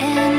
And